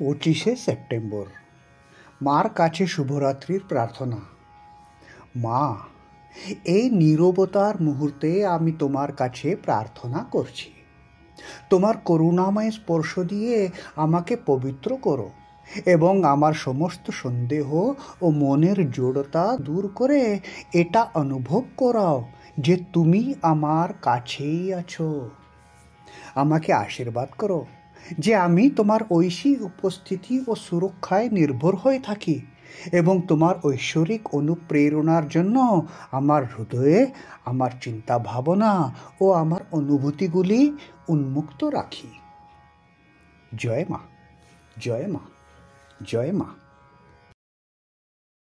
পঁচিশে সেপ্টেম্বর। মার কাছে শুভরাত্রির প্রার্থনা। মা, এই নীরবতার মুহূর্তে আমি তোমার কাছে প্রার্থনা করছি। তোমার করুণাময় স্পর্শ দিয়ে আমাকে পবিত্র করো এবং আমার সমস্ত সন্দেহ ও মনের জড়তা দূর করে এটা অনুভব করাও যে তুমি আমার কাছেই আছো। আমাকে আশীর্বাদ করো। যে আমি তোমার ঐশী উপস্থিতি ও সুরক্ষায় নির্ভর হয়ে থাকি এবং তোমার ঐশ্বরিক অনুপ্রেরণার জন্য আমার হৃদয়ে আমার চিন্তা ভাবনা ও আমার অনুভূতিগুলি উন্মুক্ত রাখি। জয় মা জয় মা জয় মা।